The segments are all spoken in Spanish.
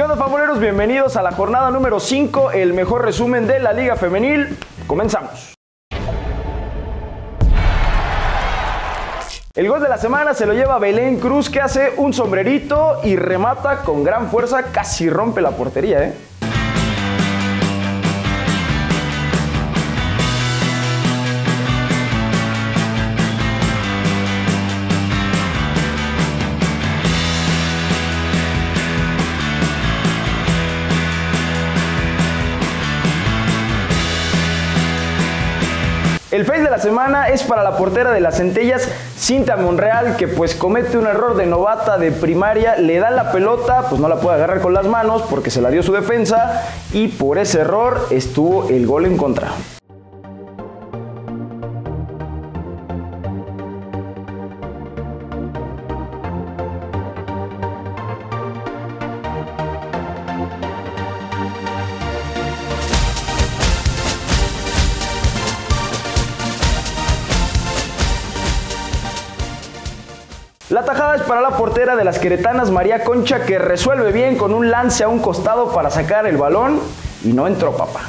¿Qué onda, fabuleros? Bienvenidos a la jornada número 5, el mejor resumen de la Liga Femenil. Comenzamos. El gol de la semana se lo lleva Belén Cruz que hace un sombrerito y remata con gran fuerza, casi rompe la portería, ¿eh? El face de la semana es para la portera de las centellas, Cinta Monreal, que pues comete un error de novata de primaria, le da la pelota, pues no la puede agarrar con las manos porque se la dio su defensa y por ese error estuvo el gol en contra. La tajada es para la portera de las queretanas María Concha que resuelve bien con un lance a un costado para sacar el balón y no entró papá.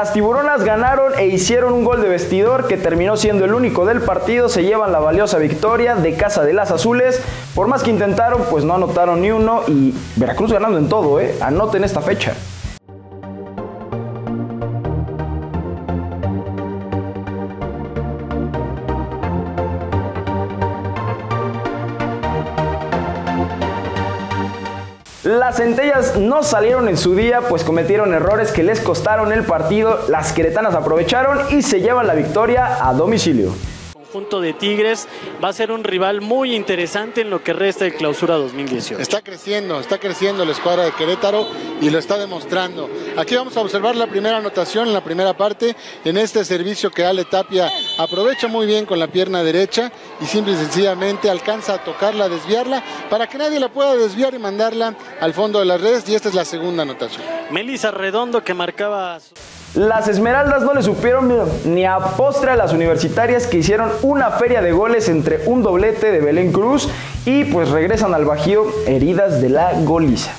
Las tiburonas ganaron e hicieron un gol de vestidor que terminó siendo el único del partido. Se llevan la valiosa victoria de casa de las azules. Por más que intentaron, pues no anotaron ni uno. Y Veracruz ganando en todo, ¿eh? Anoten esta fecha. Las centellas no salieron en su día, pues cometieron errores que les costaron el partido. Las queretanas aprovecharon y se llevan la victoria a domicilio conjunto de Tigres va a ser un rival muy interesante en lo que resta de clausura 2018. Está creciendo, está creciendo la escuadra de Querétaro y lo está demostrando. Aquí vamos a observar la primera anotación en la primera parte en este servicio que Ale Tapia aprovecha muy bien con la pierna derecha y simple y sencillamente alcanza a tocarla, a desviarla para que nadie la pueda desviar y mandarla al fondo de las redes y esta es la segunda anotación. Melissa Redondo que marcaba... Las Esmeraldas no le supieron ni a postre a las universitarias que hicieron una feria de goles entre un doblete de Belén Cruz y pues regresan al Bajío heridas de la goliza.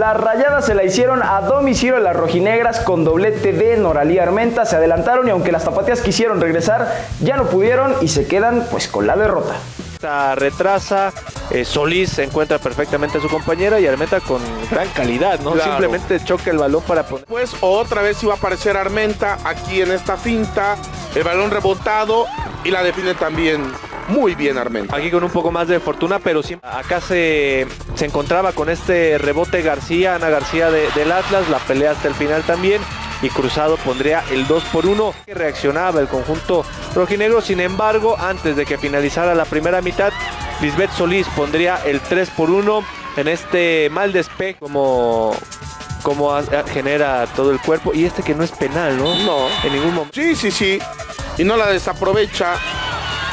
Las rayadas se la hicieron a domicilio las rojinegras con doblete de Noralí Armenta. Se adelantaron y aunque las tapatías quisieron regresar, ya no pudieron y se quedan pues con la derrota. Esta retrasa, eh, Solís encuentra perfectamente a su compañera y Armenta con gran calidad, ¿no? Claro. Simplemente choca el balón para poner. Pues otra vez iba a aparecer Armenta aquí en esta finta, el balón rebotado y la define también muy bien Armenta. Aquí con un poco más de fortuna, pero siempre acá se, se encontraba con este rebote García, Ana García de- del Atlas, la pelea hasta el final también. y Cruzado pondría el 2 por 1. Reaccionaba el conjunto rojinegro, sin embargo, antes de que finalizara la primera mitad, Lisbeth Solís pondría el 3 por 1 en este mal despeje como como genera todo el cuerpo y este que no es penal, ¿no? No. En ningún momento. Sí, sí, sí. Y no la desaprovecha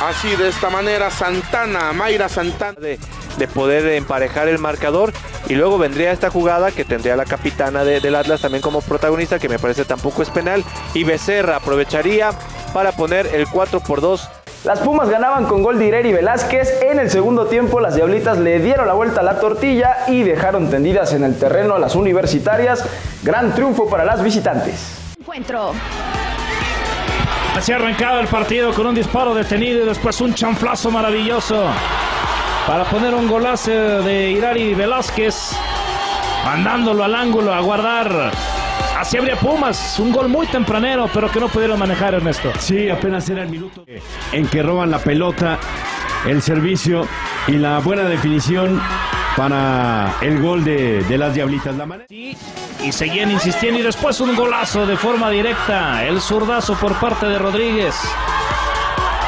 así de esta manera Santana, Mayra Santana. De, de poder emparejar el marcador y luego vendría esta jugada que tendría la capitana del Atlas también como protagonista que me parece tampoco es penal y Becerra aprovecharía para poner el 4 por 2 las Pumas ganaban con gol de Ireri Velázquez. En el segundo tiempo, las Diablitas le dieron la vuelta a la tortilla y dejaron tendidas en el terreno a las universitarias. Gran triunfo para las visitantes. Encuentro. Así arrancado el partido con un disparo detenido y después un chanflazo maravilloso para poner un golazo de Irari Velázquez, mandándolo al ángulo a guardar. Así habría Pumas, un gol muy tempranero, pero que no pudieron manejar Ernesto. Sí, apenas era el minuto en que roban la pelota, el servicio y la buena definición para el gol de, las Diablitas. La sí, y seguían insistiendo y después un golazo de forma directa, el zurdazo por parte de Rodríguez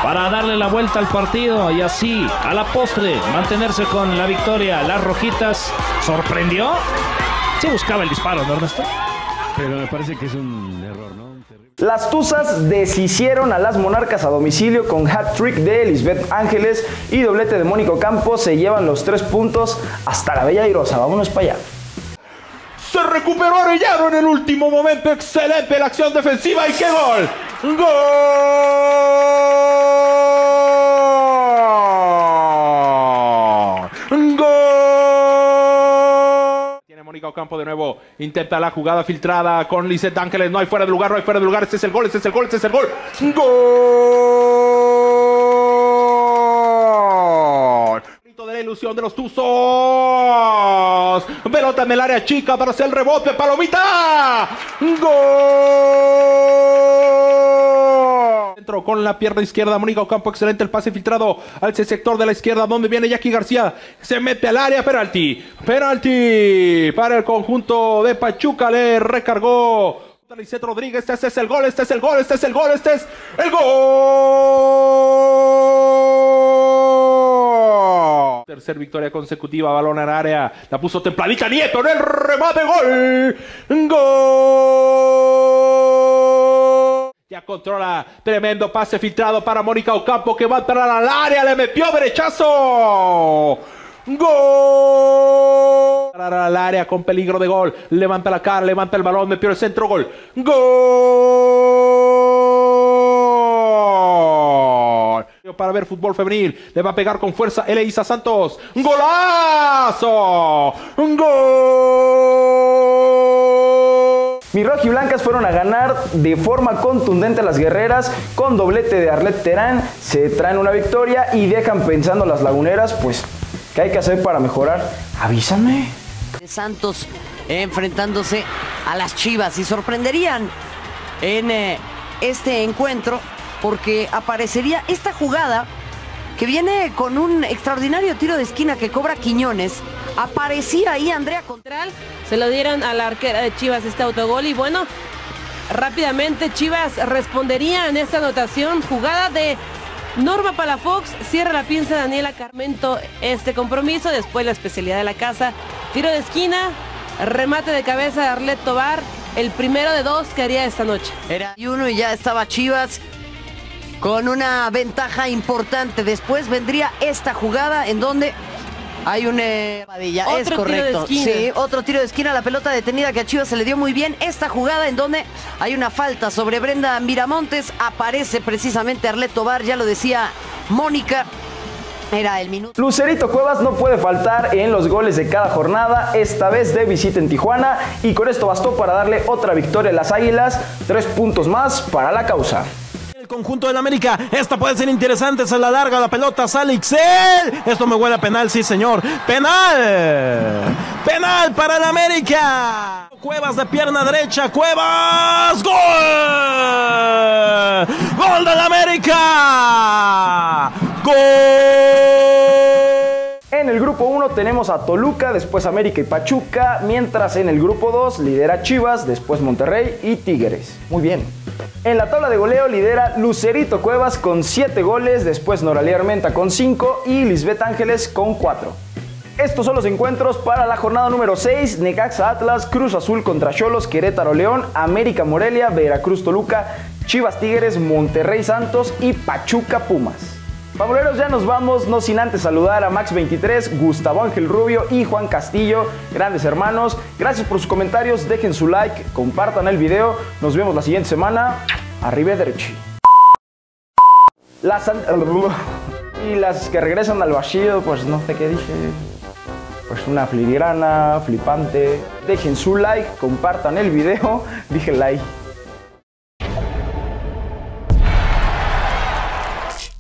para darle la vuelta al partido y así a la postre mantenerse con la victoria. Las rojitas sorprendió. Se buscaba el disparo, ¿no, Ernesto? Pero me parece que es un error, ¿no? Las Tuzas deshicieron a las Monarcas a domicilio con hat-trick de Lisbeth Ángeles y doblete de Mónico Campos. Se llevan los tres puntos hasta la Bella Irosa. Vámonos para allá. Se recuperó Arellano en el último momento. Excelente la acción defensiva y qué gol. ¡Gol! ¡Gol! Ocampo de nuevo. Intenta la jugada filtrada con Lizeth Ángeles. No hay fuera de lugar, no hay fuera de lugar. Este es el gol, este es el gol, este es el gol. ¡Gol! de la ilusión de los Tuzos. Pelota en el área chica para hacer el rebote. Palomita. Gol. Con la pierna izquierda. Mónica Ocampo. Excelente el pase filtrado al sector de la izquierda. Donde viene Jackie García. Se mete al área. Penalti. Penalti para el conjunto de Pachuca. Le recargó. Lisette Rodríguez, este es el gol, este es el gol, este es el gol, este es el gol. Tercer victoria consecutiva, balón en área, la puso templadita Nieto en el remate, gol. Gol. Ya controla, tremendo pase filtrado para Mónica Ocampo que va a entrar al área, le metió derechazo. Gol. Al área con peligro de gol. Levanta la cara, levanta el balón, metió el centro, gol. Gol. Para ver fútbol femenil, le va a pegar con fuerza Eleisa Santos. ¡Golazo! ¡Gol! Mis rojiblancas fueron a ganar de forma contundente a las guerreras con doblete de Arlet Terán. Se traen una victoria y dejan pensando las laguneras, pues ¿Qué hay que hacer para mejorar? Avísame. Santos enfrentándose a las Chivas y sorprenderían en eh, este encuentro porque aparecería esta jugada que viene con un extraordinario tiro de esquina que cobra Quiñones. Aparecía ahí Andrea Contral. Se lo dieron a la arquera de Chivas este autogol y bueno, rápidamente Chivas respondería en esta anotación. Jugada de Norma Palafox cierra la pinza Daniela Carmento este compromiso. Después la especialidad de la casa. Tiro de esquina. Remate de cabeza de Arlet Tobar. El primero de dos que haría esta noche. Era uno y ya estaba Chivas con una ventaja importante. Después vendría esta jugada en donde hay un eh, es correcto. Sí, otro tiro de esquina, la pelota detenida que a Chivas se le dio muy bien. Esta jugada en donde hay una falta sobre Brenda Miramontes, aparece precisamente Arleto Bar, ya lo decía Mónica. Era el minuto. Lucerito Cuevas no puede faltar en los goles de cada jornada, esta vez de visita en Tijuana, y con esto bastó para darle otra victoria a las Águilas, tres puntos más para la causa conjunto del América. Esta puede ser interesante. Se la larga la pelota. Sale Ixel. Esto me huele a penal, sí, señor. Penal. Penal para el América. Cuevas de pierna derecha. Cuevas. Gol. Gol del América. Gol. En el grupo grupo 1 tenemos a Toluca, después América y Pachuca, mientras en el grupo 2 lidera Chivas, después Monterrey y Tigres. Muy bien. En la tabla de goleo lidera Lucerito Cuevas con 7 goles, después Noralía Armenta con 5 y Lisbeth Ángeles con 4. Estos son los encuentros para la jornada número 6, Necaxa Atlas, Cruz Azul contra Cholos, Querétaro León, América Morelia, Veracruz Toluca, Chivas Tigres, Monterrey Santos y Pachuca Pumas. Fabuleros, ya nos vamos, no sin antes saludar a Max23, Gustavo Ángel Rubio y Juan Castillo, grandes hermanos. Gracias por sus comentarios, dejen su like, compartan el video. Nos vemos la siguiente semana. Arrivederci. Las y las que regresan al vacío, pues no sé qué dije. Pues una filigrana, flipante. Dejen su like, compartan el video. Dije like.